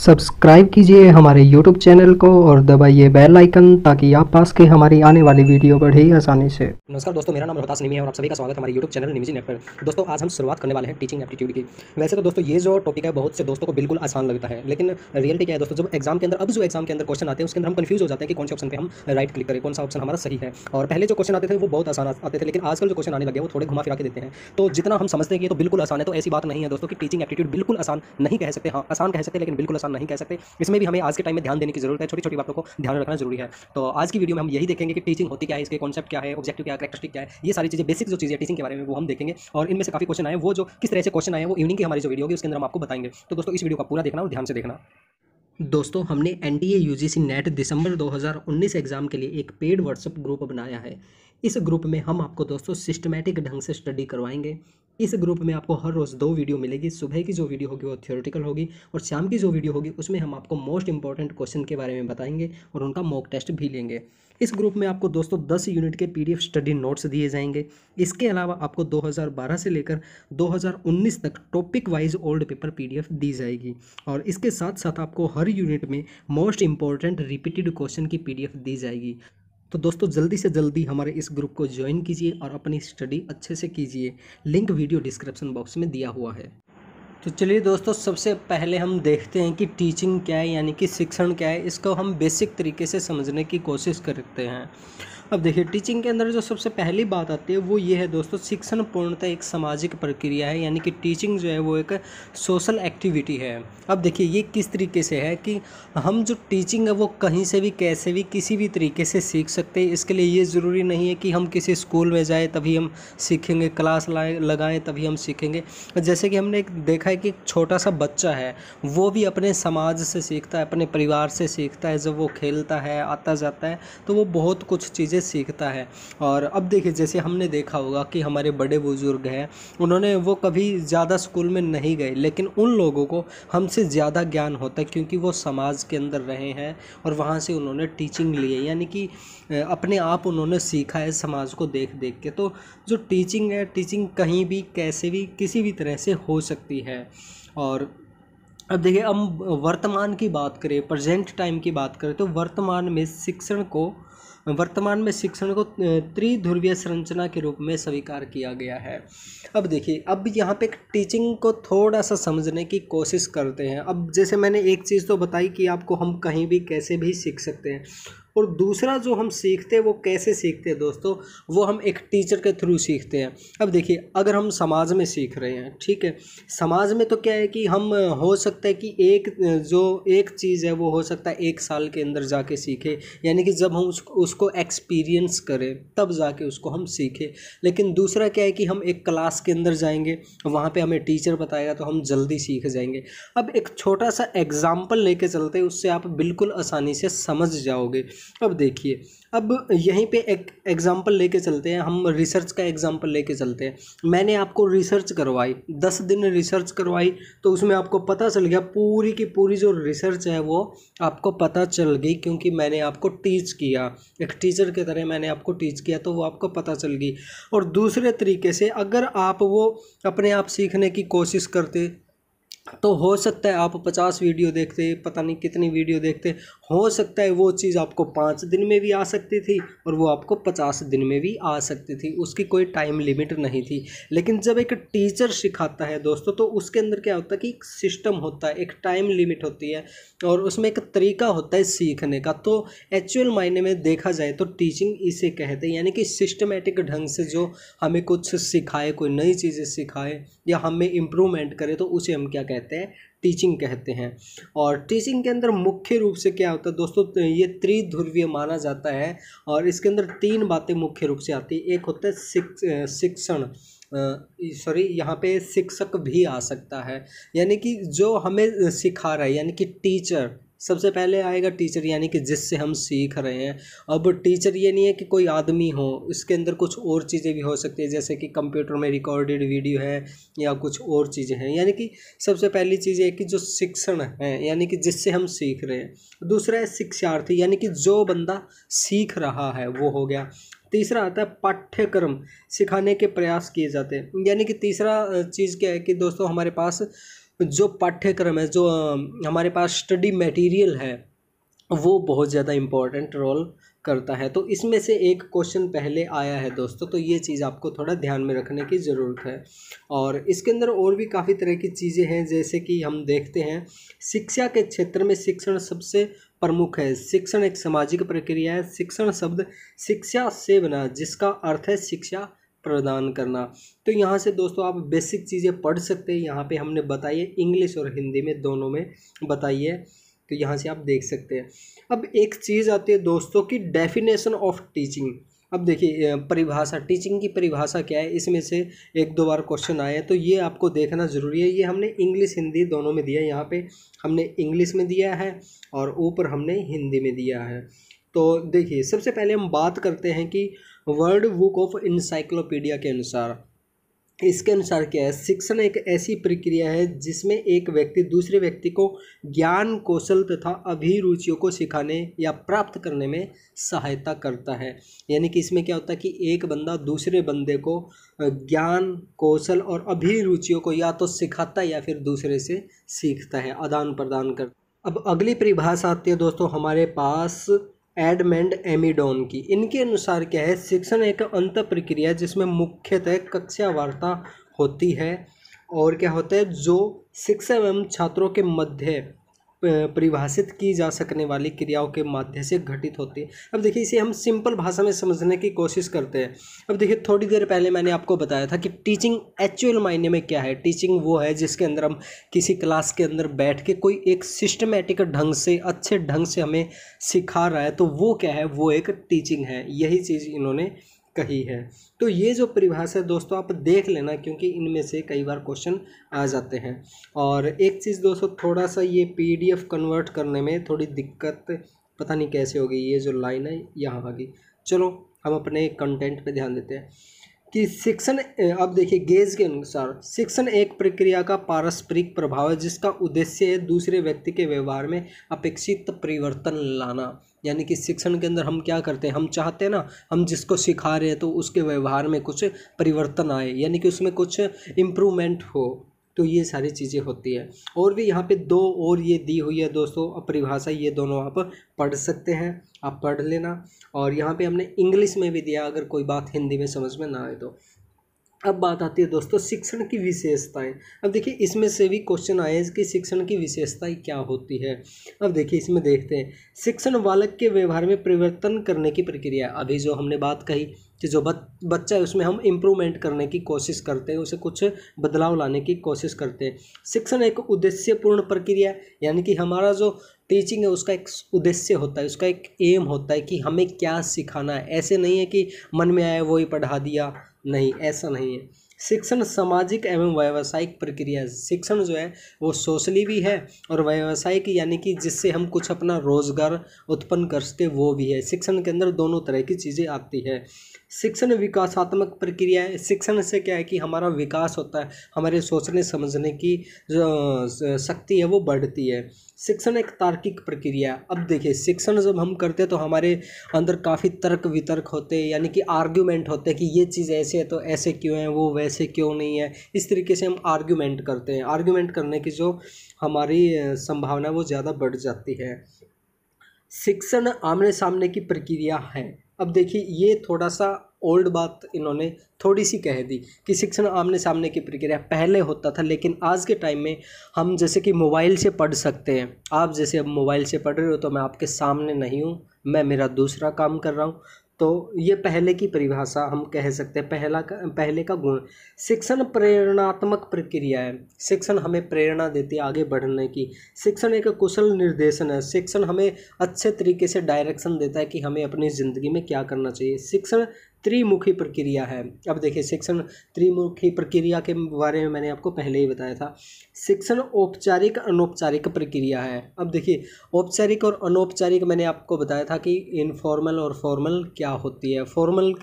Subscribe कीजिए हमारे YouTube channel को और दबाइए बेल आइकन ताकि आप पास के हमारी आने वाली वीडियो बढ़े आसानी से। नमस्कार दोस्तों, मेरा नाम रोहतास निमी है और आप सभी का स्वागत है हमारे यूट्यूब चैनल निमिजी नेट पर। दोस्तों, आज हम शुरुआत करने वाले हैं टीचिंग एप्टीट्यूड की। वैसे तो दोस्तों, ये जो टॉपिक है, बहुत से दोस्तों को बिल्कुल आसान लगता है, लेकिन रियलिटी क्या है दोस्तों, जब एग्ज़ाम के अंदर, अब जो एग्ज़ाम के अंदर क्वेश्चन आते हैं, उसके अंदर हम कंफ्यूज हो जाते हैं कि कौन से ऑप्शन पर हम राइट क्लिक करें, कौन सा ऑप्शन हमारा सही है। और पहले जो क्वेश्चन आते थे, वो बहुत आसान आते थे, लेकिन आजकल जो क्वेश्चन आने लगे वो थोड़े घुमा फिरा के देते हैं। तो जितना हम समझते हैं कि तो बिल्कुल आसान है तो ऐसी बात नहीं है दोस्तों की टीचिंग एप्टीट्यूड बिल्कुल आसान नहीं कह सकते। हाँ आसान कह सकते लेकिन बिल्कुल आसान नहीं कह सकते। इसमें भी हमें आज के टाइम में ध्यान देने की ज़रूरत है। छोटी छोटी बातों को ध्यान रखना ज़रूरी है। तो आज की वीडियो में हम यही देखेंगे कि टीचिंग होती क्या है, इसके कॉन्सेप्ट क्या है ऑब्जेक्टिव क्या है क्या है। ये सारी चीज़ें बेसिक जो चीज़ें टीचिंग के बारे में वो हम देखेंगे। और इनमें से काफ़ी क्वेश्चन आए वो जो किस तरह से क्वेश्चन आए वो इवनिंग की हमारी जो वीडियो होगी, उसके अंदर हम आपको बताएँगे। तो दोस्तों, इस वीडियो का पूरा देखना और ध्यान से देखना। दोस्तों, हमने N D A U G C NET December 2019 exam के लिए एक पेड व्हाट्सएप ग्रुप बनाया है। इस ग्रुप में हम आपको दोस्तों सिस्टमेटिक ढंग से स्टडी करवाएँगे। इस ग्रुप में आपको हर रोज़ दो वीडियो मिलेगी। सुबह की जो वीडियो होगी वो थियोरटिकल होगी और शाम की जो वीडियो होगी उसमें हम आपको मोस्ट इंपॉर्टेंट क्वेश्चन के बारे में बताएँगे और उनका मॉक टेस्ट भी लेंगे। इस ग्रुप में आपको दोस्तों 10 यूनिट के पीडीएफ स्टडी नोट्स दिए जाएँगे। इसके अलावा आपको 2012 से लेकर 2019 तक topic wise old paper PDF दी जाएगी और इसके साथ साथ आपको हर यूनिट में मोस्ट इंपॉर्टेंट रिपीटेड क्वेश्चन की पीडीएफ दी जाएगी। तो दोस्तों, जल्दी से जल्दी हमारे इस ग्रुप को ज्वाइन कीजिए और अपनी स्टडी अच्छे से कीजिए। लिंक वीडियो डिस्क्रिप्शन बॉक्स में दिया हुआ है। तो चलिए दोस्तों, सबसे पहले हम देखते हैं कि टीचिंग क्या है, यानी कि शिक्षण क्या है। इसको हम बेसिक तरीके से समझने की कोशिश करते हैं। अब देखिए टीचिंग के अंदर जो सबसे पहली बात आती है, वो ये है दोस्तों, शिक्षण पूर्णतः एक सामाजिक प्रक्रिया है, यानी कि टीचिंग जो है वो एक सोशल एक्टिविटी है। अब देखिए, ये किस तरीके से है कि हम जो टीचिंग है, वो कहीं से भी, कैसे भी, किसी भी तरीके से सीख सकते हैं। इसके लिए ये ज़रूरी नहीं है कि हम किसी स्कूल में जाए, तभी हम सीखेंगे क्लास लाए, लगाएँ, तभी हम सीखेंगे। जैसे कि हमने देखा है कि छोटा सा बच्चा है, वो भी अपने समाज से सीखता है, अपने परिवार से सीखता है, जब वो खेलता है, आता जाता है तो वो बहुत कुछ चीज़ें सीखता है। और अब देखिए, जैसे हमने देखा होगा कि हमारे बड़े बुज़ुर्ग हैं, उन्होंने वो कभी ज़्यादा स्कूल में नहीं गए, लेकिन उन लोगों को हमसे ज़्यादा ज्ञान होता है क्योंकि वो समाज के अंदर रहे हैं और वहाँ से उन्होंने टीचिंग ली है। यानी कि अपने आप उन्होंने सीखा है समाज को देख देख के। तो जो टीचिंग है, टीचिंग कहीं भी, कैसे भी, किसी भी तरह से हो सकती है। और अब देखिए, हम वर्तमान की बात करें, प्रेजेंट टाइम की बात करें तो वर्तमान में शिक्षण को वर्तमान में शिक्षण को त्रिध्रुवीय संरचना के रूप में स्वीकार किया गया है। अब देखिए, अब यहाँ पे टीचिंग को थोड़ा सा समझने की कोशिश करते हैं। अब जैसे मैंने एक चीज़ तो बताई कि आपको हम कहीं भी कैसे भी सीख सकते हैं। और दूसरा जो हम सीखते हैं वो कैसे सीखते हैं दोस्तों वो हम एक टीचर के थ्रू सीखते हैं। अब देखिए अगर हम समाज में सीख रहे हैं ठीक है समाज में तो क्या है कि हम हो सकता है कि एक जो एक चीज़ है वो हो सकता है एक साल के अंदर जाके सीखे यानी कि जब हम उस, उसको एक्सपीरियंस करें तब जाके उसको हम सीखें। लेकिन दूसरा क्या है कि हम एक क्लास के अंदर जाएँगे वहाँ पे हमें टीचर बताएगा तो हम जल्दी सीख जाएँगे। अब एक छोटा सा एग्ज़ाम्पल लेके चलते हैं उससे आप बिल्कुल आसानी से समझ जाओगे। अब देखिए, अब यहीं पे एक एग्ज़ाम्पल लेके चलते हैं, हम रिसर्च का एग्ज़ाम्पल लेके चलते हैं। मैंने आपको रिसर्च करवाई, दस दिन रिसर्च करवाई तो उसमें आपको पता चल गया, पूरी की पूरी जो रिसर्च है वो आपको पता चल गई, क्योंकि मैंने आपको टीच किया। एक टीचर की तरह मैंने आपको टीच किया तो वो आपको पता चल गई। और दूसरे तरीके से, अगर आप वो अपने आप सीखने की कोशिश करते तो हो सकता है आप पचास वीडियो देखते, पता नहीं कितनी वीडियो देखते, हो सकता है वो चीज़ आपको पाँच दिन में भी आ सकती थी और वो आपको पचास दिन में भी आ सकती थी, उसकी कोई टाइम लिमिट नहीं थी। लेकिन जब एक टीचर सिखाता है दोस्तों तो उसके अंदर क्या होता है कि एक सिस्टम होता है, एक टाइम लिमिट होती है और उसमें एक तरीका होता है सीखने का। तो एक्चुअल मायने में देखा जाए तो टीचिंग इसे कहते हैं, यानी कि सिस्टमेटिक ढंग से जो हमें कुछ सिखाए, कोई नई चीज़ें सिखाए या हमें इम्प्रूवमेंट करे तो उसे हम क्या कहते हैं? टीचिंग कहते हैं। और टीचिंग के अंदर मुख्य रूप से क्या होता है? दोस्तों तो ये त्रिध्रुवीय माना जाता है और इसके अंदर तीन बातें मुख्य रूप से आती है। एक होता है शिक्षण सॉरी यहाँ पे शिक्षक भी आ सकता है। यानी कि जो हमें सिखा रहा है, यानी कि टीचर सबसे पहले आएगा टीचर, यानी कि जिससे हम सीख रहे हैं। अब टीचर ये नहीं है कि कोई आदमी हो, इसके अंदर कुछ और चीज़ें भी हो सकती है, जैसे कि कंप्यूटर में रिकॉर्डेड वीडियो है, या कुछ और चीज़ें हैं। यानी कि सबसे पहली चीज़ है कि जो शिक्षण है, यानी कि जिससे हम सीख रहे हैं। दूसरा है शिक्षार्थी, यानी कि जो बंदा सीख रहा है, वो हो गया। तीसरा आता है पाठ्यक्रम, सिखाने के प्रयास किए जाते हैं। यानी कि तीसरा चीज़ क्या है कि दोस्तों, हमारे पास जो पाठ्यक्रम है, जो हमारे पास स्टडी मटेरियल है, वो बहुत ज़्यादा इम्पोर्टेंट रोल करता है। तो इसमें से एक क्वेश्चन पहले आया है दोस्तों तो ये चीज़ आपको थोड़ा ध्यान में रखने की ज़रूरत है। और इसके अंदर और भी काफ़ी तरह की चीज़ें हैं, जैसे कि हम देखते हैं, शिक्षा के क्षेत्र में शिक्षण सबसे प्रमुख है। शिक्षण एक सामाजिक प्रक्रिया है। शिक्षण शब्द शिक्षा से बना, जिसका अर्थ है शिक्षा प्रदान करना। तो यहाँ से दोस्तों आप बेसिक चीज़ें पढ़ सकते हैं। यहाँ पे हमने बताई है इंग्लिश और हिंदी में, दोनों में बताई है। तो यहाँ से आप देख सकते हैं। अब एक चीज़ आती है दोस्तों की डेफिनेशन ऑफ़ टीचिंग अब देखिए परिभाषा टीचिंग की परिभाषा क्या है? इसमें से एक दो बार क्वेश्चन आए तो ये आपको देखना ज़रूरी है। ये हमने इंग्लिश हिंदी दोनों में दिया है। यहाँ पे हमने इंग्लिश में दिया है और ऊपर हमने हिंदी में दिया है। तो देखिए, सबसे पहले हम बात करते हैं कि वर्ल्ड बुक ऑफ़ इंसाइक्लोपीडिया के अनुसार। इसके अनुसार क्या है? शिक्षण एक ऐसी प्रक्रिया है जिसमें एक व्यक्ति दूसरे व्यक्ति को ज्ञान, कौशल तथा अभिरुचियों को सिखाने या प्राप्त करने में सहायता करता है। यानी कि इसमें क्या होता है कि एक बंदा दूसरे बंदे को ज्ञान, कौशल और अभिरुचियों को या तो सिखाता है या फिर दूसरे से सीखता है आदान प्रदान कर अब अगली परिभाषा आती है दोस्तों हमारे पास एडमेंड एमिडोन की। इनके अनुसार क्या है? शिक्षण एक अंत प्रक्रिया जिसमें मुख्यतः कक्षा वार्ता होती है और क्या होता है? जो शिक्षा एवं छात्रों के मध्य परिभाषित की जा सकने वाली क्रियाओं के माध्यम से घटित होती है। अब देखिए, इसे हम सिंपल भाषा में समझने की कोशिश करते हैं। अब देखिए, थोड़ी देर पहले मैंने आपको बताया था कि टीचिंग एक्चुअल मायने में क्या है। टीचिंग वो है जिसके अंदर हम किसी क्लास के अंदर बैठ के कोई एक सिस्टमेटिक ढंग से, अच्छे ढंग से हमें सिखा रहा है तो वो क्या है? वो एक टीचिंग है। यही चीज़ इन्होंने कही है। तो ये जो परिभाषा दोस्तों, आप देख लेना क्योंकि इनमें से कई बार क्वेश्चन आ जाते हैं। और एक चीज़ दोस्तों थोड़ा सा ये पीडीएफ कन्वर्ट करने में थोड़ी दिक्कत, पता नहीं कैसे होगी, ये जो लाइन है, यहाँ आ गई चलो, हम अपने कंटेंट पे ध्यान देते हैं। कि शिक्षण अब देखिए गेज के अनुसार, शिक्षण एक प्रक्रिया का पारस्परिक प्रभाव है, जिसका उद्देश्य है दूसरे व्यक्ति के व्यवहार में अपेक्षित परिवर्तन लाना। यानी कि शिक्षण के अंदर हम क्या करते हैं? हम चाहते हैं ना, हम जिसको सिखा रहे हैं तो उसके व्यवहार में कुछ परिवर्तन आए। यानी कि उसमें कुछ इम्प्रूवमेंट हो। तो ये सारी चीज़ें होती है। और भी यहाँ पे दो और ये दी हुई है दोस्तों परिभाषा ये दोनों आप पढ़ सकते हैं, आप पढ़ लेना। और यहाँ पे हमने इंग्लिश में भी दिया, अगर कोई बात हिंदी में समझ में ना आए तो। अब बात आती है दोस्तों शिक्षण की विशेषताएँ। अब देखिए, इसमें से भी क्वेश्चन आए हैं कि शिक्षण की विशेषताएँ क्या होती है। अब देखिए, इसमें देखते हैं। शिक्षण बालक के व्यवहार में परिवर्तन करने की प्रक्रिया। अभी जो हमने बात कही कि जो बच्चा है, उसमें हम इम्प्रूवमेंट करने की कोशिश करते हैं, उसे कुछ बदलाव लाने की कोशिश करते हैं। शिक्षण एक उद्देश्यपूर्ण प्रक्रिया यानी कि हमारा जो टीचिंग है, उसका एक उद्देश्य होता है, उसका एक एम होता है कि हमें क्या सिखाना है। ऐसे नहीं है कि मन में आया, वो ही पढ़ा दिया नहीं, ऐसा नहीं है। शिक्षण सामाजिक एवं व्यावसायिक प्रक्रिया। शिक्षण जो है, वो सोशली भी है और व्यावसायिक यानी कि जिससे हम कुछ अपना रोज़गार उत्पन्न कर सके, वो भी है। शिक्षण के अंदर दोनों तरह की चीज़ें आती है। शिक्षण विकासात्मक प्रक्रिया है। शिक्षण से क्या है कि हमारा विकास होता है। हमारे सोचने समझने की जो शक्ति है, वो बढ़ती है। शिक्षण एक तार्किक प्रक्रिया। अब देखिए, शिक्षण जब हम करते हैं तो हमारे अंदर काफ़ी तर्क वितर्क होते हैं, यानी कि आर्ग्यूमेंट होते हैं कि ये चीज़ ऐसे है तो ऐसे क्यों है, वो वैसे क्यों नहीं है। इस तरीके से हम आर्ग्यूमेंट करते हैं। आर्ग्यूमेंट करने की जो हमारी संभावना वो ज़्यादा बढ़ जाती है। शिक्षण आमने सामने की प्रक्रिया है। अब देखिए, ये थोड़ा सा ओल्ड बात इन्होंने थोड़ी सी कह दी कि शिक्षण आमने सामने की प्रक्रिया पहले होता था, लेकिन आज के टाइम में हम जैसे कि मोबाइल से पढ़ सकते हैं। आप जैसे अब मोबाइल से पढ़ रहे हो तो मैं आपके सामने नहीं हूँ, मैं मेरा दूसरा काम कर रहा हूँ। तो ये पहले की परिभाषा हम कह सकते हैं, पहला का, पहले का गुण। शिक्षण प्रेरणात्मक प्रक्रिया है। शिक्षण हमें प्रेरणा देती है आगे बढ़ने की। शिक्षण एक कुशल निर्देशन है। शिक्षण हमें अच्छे तरीके से डायरेक्शन देता है कि हमें अपनी ज़िंदगी में क्या करना चाहिए। शिक्षण त्रिमुखी प्रक्रिया है। अब देखिए, शिक्षण त्रिमुखी प्रक्रिया के बारे में मैंने आपको पहले ही बताया था। शिक्षण औपचारिक अनौपचारिक प्रक्रिया है। अब देखिए, औपचारिक और अनौपचारिक मैंने आपको बताया था कि इनफॉर्मल और फॉर्मल क्या होती है। फॉर्मल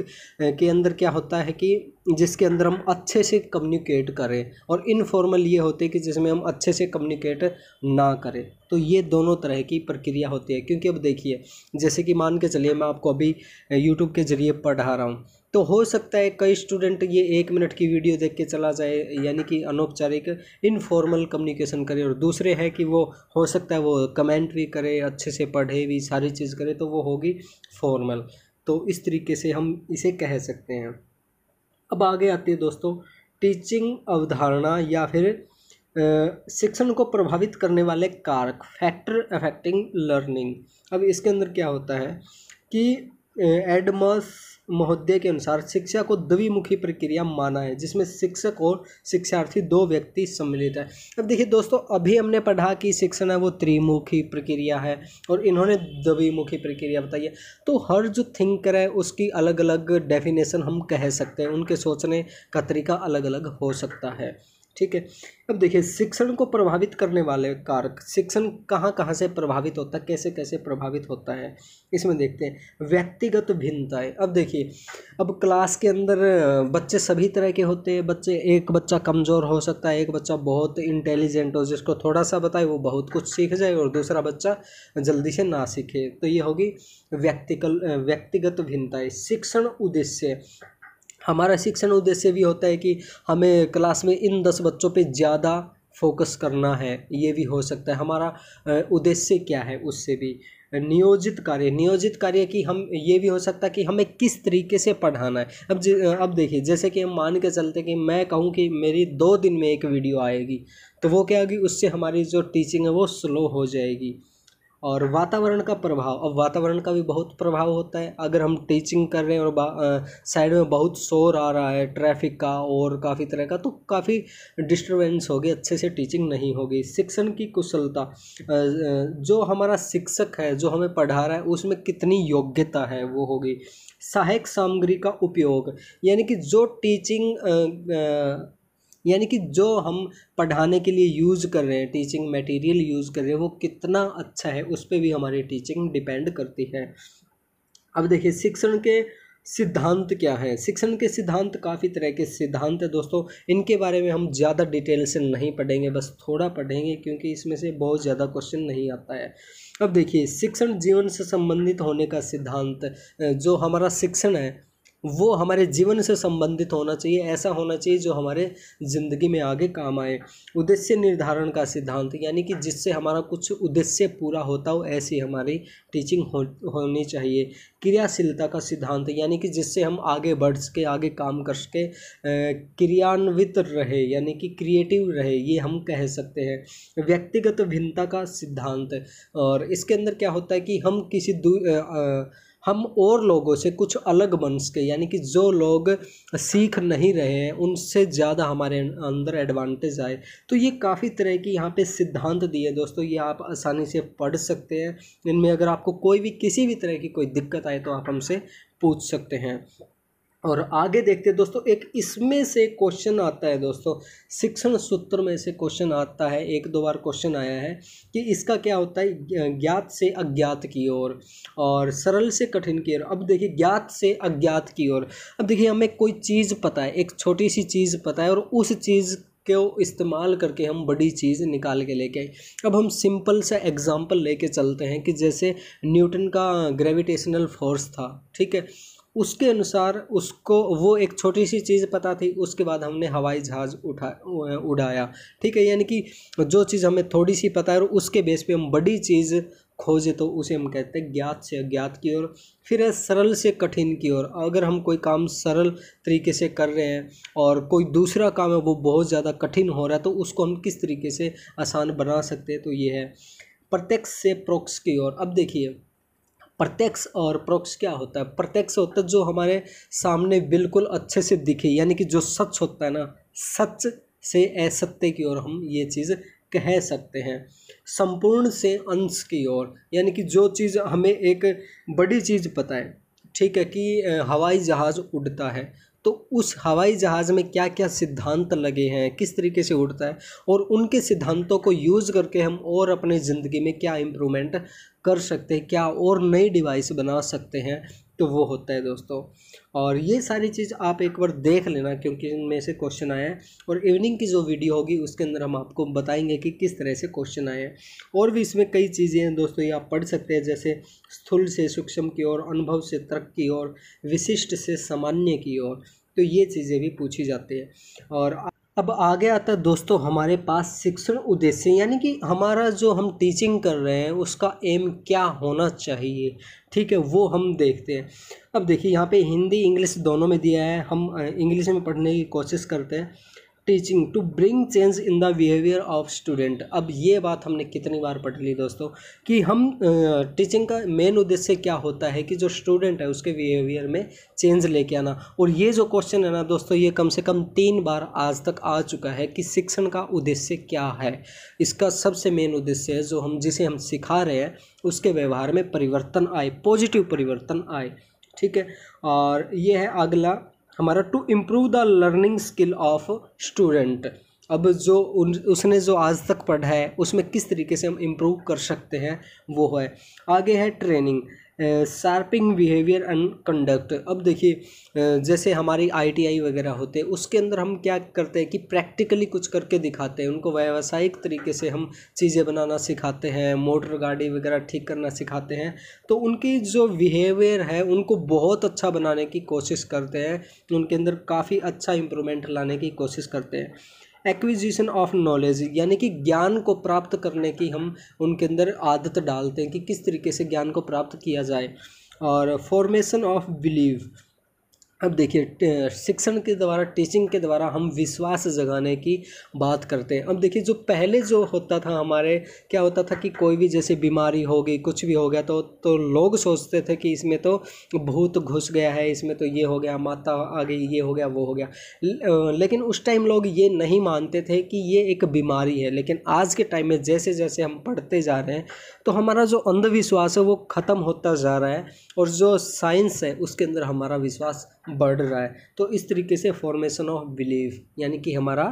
के अंदर क्या होता है कि जिसके अंदर हम अच्छे से कम्युनिकेट करें और इनफॉर्मल ये होते हैं कि जिसमें हम अच्छे से कम्युनिकेट ना करें। तो ये दोनों तरह की प्रक्रिया होती है। क्योंकि अब देखिए, जैसे कि मान के चलिए, मैं आपको अभी यूट्यूब के ज़रिए पढ़ा रहा हूँ। तो हो सकता है कई स्टूडेंट ये एक मिनट की वीडियो देख के चला जाए, यानी कि अनौपचारिक इनफॉर्मल कम्युनिकेशन करे और दूसरे है कि वो, हो सकता है वो कमेंट भी करे, अच्छे से पढ़े भी, सारी चीज़ करे तो वो होगी फॉर्मल तो इस तरीके से हम इसे कह सकते हैं। अब आगे आती है दोस्तों टीचिंग अवधारणा या फिर शिक्षण को प्रभावित करने वाले कारक फैक्टर अफेक्टिंग लर्निंग अब इसके अंदर क्या होता है कि एडमस महोदय के अनुसार शिक्षा को द्विमुखी प्रक्रिया माना है, जिसमें शिक्षक और शिक्षार्थी दो व्यक्ति सम्मिलित है। अब देखिए दोस्तों, अभी हमने पढ़ा कि शिक्षण है वो त्रिमुखी प्रक्रिया है और इन्होंने द्विमुखी प्रक्रिया बताई है। तो हर जो थिंकर है, उसकी अलग अलग डेफिनेशन हम कह सकते हैं, उनके सोचने का तरीका अलग अलग हो सकता है। ठीक है। अब देखिए, शिक्षण को प्रभावित करने वाले कारक, शिक्षण कहाँ कहाँ से प्रभावित होता है, कैसे कैसे प्रभावित होता है, इसमें देखते हैं। व्यक्तिगत भिन्नताएँ अब देखिए, अब क्लास के अंदर बच्चे सभी तरह के होते हैं। बच्चे, एक बच्चा कमज़ोर हो सकता है, एक बच्चा बहुत इंटेलिजेंट हो, जिसको थोड़ा सा बताए, वो बहुत कुछ सीख जाए और दूसरा बच्चा जल्दी से ना सीखे। तो ये होगी व्यक्तिकल व्यक्तिगत भिन्नताएँ शिक्षण उद्देश्य हमारा शिक्षण उद्देश्य भी होता है कि हमें क्लास में इन दस बच्चों पे ज़्यादा फोकस करना है, ये भी हो सकता है। हमारा उद्देश्य क्या है उससे भी? नियोजित कार्य नियोजित कार्य की हम, ये भी हो सकता है कि हमें किस तरीके से पढ़ाना है। अब अब देखिए, जैसे कि हम मान के चलते कि मैं कहूँ कि मेरी दो दिन में एक वीडियो आएगी तो वो क्या होगी, उससे हमारी जो टीचिंग है वो स्लो हो जाएगी। और वातावरण का प्रभाव। अब वातावरण का भी बहुत प्रभाव होता है। अगर हम टीचिंग कर रहे हैं और साइड में बहुत शोर आ रहा है ट्रैफ़िक का और काफ़ी तरह का तो काफ़ी डिस्टरबेंस होगी, अच्छे से टीचिंग नहीं होगी। शिक्षण की कुशलता जो हमारा शिक्षक है, जो हमें पढ़ा रहा है, उसमें कितनी योग्यता है, वो होगी। सहायक सामग्री का उपयोग, यानी कि जो टीचिंग यानी कि जो हम पढ़ाने के लिए यूज़ कर रहे हैं टीचिंग मटेरियल यूज़ कर रहे हैं, वो कितना अच्छा है, उस पर भी हमारी टीचिंग डिपेंड करती है। अब देखिए, शिक्षण के सिद्धांत क्या है? शिक्षण के सिद्धांत काफ़ी तरह के सिद्धांत है दोस्तों। इनके बारे में हम ज़्यादा डिटेल से नहीं पढ़ेंगे, बस थोड़ा पढ़ेंगे, क्योंकि इसमें से बहुत ज़्यादा क्वेश्चन नहीं आता है। अब देखिए, शिक्षण जीवन से संबंधित होने का सिद्धांत जो हमारा शिक्षण है वो हमारे जीवन से संबंधित होना चाहिए, ऐसा होना चाहिए जो हमारे ज़िंदगी में आगे काम आए। उद्देश्य निर्धारण का सिद्धांत, यानी कि जिससे हमारा कुछ उद्देश्य पूरा होता हो, ऐसी हमारी टीचिंग हो, होनी चाहिए। क्रियाशीलता का सिद्धांत, यानी कि जिससे हम आगे बढ़ सके, आगे काम कर सके क्रियान्वित रहे, यानी कि क्रिएटिव रहे, ये हम कह सकते हैं। व्यक्तिगत भिन्नता का सिद्धांत, और इसके अंदर क्या होता है कि हम किसी दू हम और लोगों से कुछ अलग बन सके यानी कि जो लोग सीख नहीं रहे हैं, उनसे ज़्यादा हमारे अंदर एडवांटेज आए। तो ये काफ़ी तरह की यहाँ पे सिद्धांत दिए दोस्तों, ये आप आसानी से पढ़ सकते हैं। इनमें अगर आपको कोई भी किसी भी तरह की कोई दिक्कत आए तो आप हमसे पूछ सकते हैं। और आगे देखते हैं दोस्तों एक इसमें से क्वेश्चन आता है दोस्तों। शिक्षण सूत्र में से क्वेश्चन आता है एक दो बार क्वेश्चन आया है कि इसका क्या होता है ज्ञात से अज्ञात की ओर और, सरल से कठिन की ओर। अब देखिए ज्ञात से अज्ञात की ओर। अब देखिए हमें कोई चीज़ पता है एक छोटी सी चीज़ पता है और उस चीज़ को इस्तेमाल करके हम बड़ी चीज़ निकाल के लेके आए। अब हम सिंपल सा एग्जांपल लेके चलते हैं कि जैसे न्यूटन का ग्रेविटेशनल फोर्स था ठीक है? उसके अनुसार उसको, वो एक छोटी सी चीज़ पता थी, उसके बाद हमने हवाई जहाज़ उठा, उड़ाया। ठीक है, यानी कि जो चीज़ हमें थोड़ी सी पता है और उसके बेस पे हम बड़ी चीज़ खोजे तो उसे हम कहते हैं ज्ञात से अज्ञात की ओर, फिर है सरल से कठिन की ओर। अगर हम कोई काम सरल तरीके से कर रहे हैं और कोई दूसरा काम है, वो बहुत ज़्यादा कठिन हो रहा है तो उसको हम किस तरीके से आसान बना सकते हैं तो ये है। प्रत्यक्ष से प्रोक्ष की ओर। अब देखिए प्रत्यक्ष और प्रोक्ष क्या होता है? प्रत्यक्ष होता है जो हमारे सामने बिल्कुल अच्छे से दिखे, यानी कि जो सच होता है ना, सच से असत्य की ओर हम ये चीज़ कह सकते हैं। संपूर्ण से अंश की ओर, यानी कि जो चीज़ हमें एक बड़ी चीज़ पता है, ठीक है कि हवाई जहाज़ उड़ता है तो उस हवाई जहाज़ में क्या क्या सिद्धांत लगे हैं? किस तरीके से उड़ता है? और उनके सिद्धांतों को यूज़ करके हम और अपने ज़िंदगी में क्या इम्प्रूवमेंट कर सकते हैं? क्या और नई डिवाइस बना सकते हैं? तो वो होता है दोस्तों। और ये सारी चीज़ आप एक बार देख लेना क्योंकि इनमें से क्वेश्चन आए हैं। और इवनिंग की जो वीडियो होगी, उसके अंदर हम आपको बताएँगे कि किस तरह से क्वेश्चन आए हैं। और भी इसमें कई चीज़ें हैं दोस्तों, ये आप पढ़ सकते हैं, जैसे स्थूल से सूक्ष्म की ओर, अनुभव से तर्क की ओर, विशिष्ट से सामान्य की ओर। तो ये चीज़ें भी पूछी जाती है। और अब आगे आता है, दोस्तों, हमारे पास शिक्षण उद्देश्य, यानी कि हमारा जो हम टीचिंग कर रहे हैं, उसका एम क्या होना चाहिए? ठीक है, वो हम देखते हैं। अब देखिए, यहाँ पे हिंदी, इंग्लिश दोनों में दिया है। हम इंग्लिश में पढ़ने की कोशिश करते हैं। Teaching to bring change in the behaviour of student अब ये बात हमने कितनी बार पढ़ ली दोस्तों कि हम टीचिंग का मेन उद्देश्य क्या होता है कि जो स्टूडेंट है उसके बिहेवियर में चेंज लेके आना। और ये जो क्वेश्चन है ना दोस्तों, ये कम से कम तीन बार आज तक आ चुका है कि शिक्षण का उद्देश्य क्या है। इसका सबसे मेन उद्देश्य है जो हम, जिसे हम सिखा रहे हैं, उसके व्यवहार में परिवर्तन आए पॉजिटिव परिवर्तन आए। ठीक है? और ये है अगला हमारा to improve the learning skill of student अब जो उन, उसने जो आज तक पढ़ा है, उसमें किस तरीके से हम इम्प्रूव कर सकते हैं, वो है। आगे है training sharping behaviour and conduct. अब देखिए जैसे हमारी आईटीआई वगैरह होते हैं उसके अंदर हम क्या करते हैं कि प्रैक्टिकली कुछ करके दिखाते हैं। उनको व्यावसायिक तरीके से हम चीज़ें बनाना सिखाते हैं, मोटर गाड़ी वगैरह ठीक करना सिखाते हैं। तो उनकी जो बिहेवियर है, उनको बहुत अच्छा बनाने की कोशिश करते हैं। उनके अंदर काफ़ी अच्छा इम्प्रूवमेंट लाने की कोशिश करते हैं। एक्विजिशन ऑफ़ नॉलेज यानी कि ज्ञान को प्राप्त करने की हम उनके अंदर आदत डालते हैं कि किस तरीके से ज्ञान को प्राप्त किया जाए। और फॉर्मेशन ऑफ़ बिलीव अब देखिए शिक्षण के द्वारा टीचिंग के द्वारा हम विश्वास जगाने की बात करते हैं। अब देखिए, जो पहले जो होता था हमारे, क्या होता था कि कोई भी जैसे बीमारी हो गई, कुछ भी हो गया तो तो लोग सोचते थे कि इसमें तो भूत घुस गया है, इसमें तो ये हो गया, माता आ गई ये हो गया, वो हो गया। लेकिन उस टाइम लोग ये नहीं मानते थे कि ये एक बीमारी है, लेकिन आज के टाइम में जैसे जैसे हम पढ़ते जा रहे हैं तो हमारा जो अंधविश्वास है वो ख़त्म होता जा रहा है, और जो साइंस है, उसके अंदर हमारा विश्वास बढ़ रहा है। तो इस तरीके से फॉर्मेशन ऑफ़ बिलीव यानी कि हमारा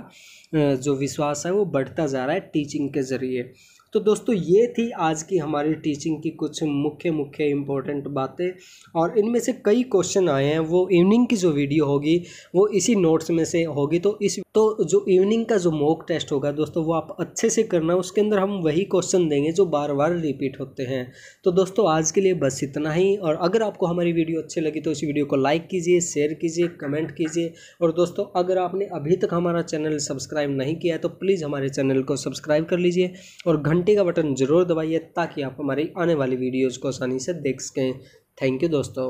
जो विश्वास है वो बढ़ता जा रहा है टीचिंग के ज़रिए। तो दोस्तों, ये थी आज की हमारी टीचिंग की कुछ मुख्य मुख्य इम्पोर्टेंट बातें। और इनमें से कई क्वेश्चन आए हैं। वो इवनिंग की जो वीडियो होगी, वो इसी नोट्स में से होगी। तो इस तो जो इवनिंग का जो मॉक टेस्ट होगा दोस्तों, वो आप अच्छे से करना। उसके अंदर हम वही क्वेश्चन देंगे जो बार बार रिपीट होते हैं। तो दोस्तों, आज के लिए बस इतना ही। और अगर आपको हमारी वीडियो अच्छी लगी तो इस वीडियो को लाइक कीजिए शेयर कीजिए कमेंट कीजिए। और दोस्तों, अगर आपने अभी तक हमारा चैनल सब्सक्राइब नहीं किया है तो प्लीज़ हमारे चैनल को सब्सक्राइब कर लीजिए। और घंटे का बटन ज़रूर दबाइए ताकि आप हमारी आने वाली वीडियोज़ को आसानी से देख सकें। थैंक यू दोस्तों।